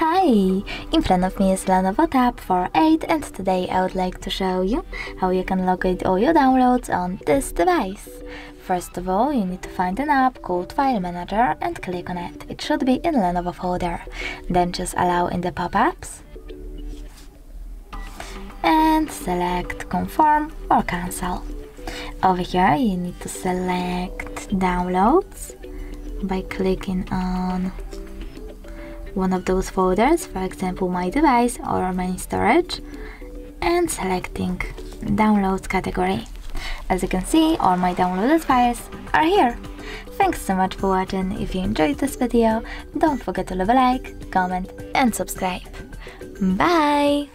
Hi! In front of me is Lenovo Tab 4 8 and today I would like to show you how you can locate all your downloads on this device. First of all, you need to find an app called File Manager and click on it. It should be in Lenovo folder. Then just allow in the pop-ups and select Confirm or Cancel. Over here you need to select Downloads by clicking on one of those folders, for example my device or my storage, and selecting downloads category. As you can see, all my downloaded files are here. Thanks so much for watching, if you enjoyed this video, don't forget to leave a like, comment and subscribe. Bye!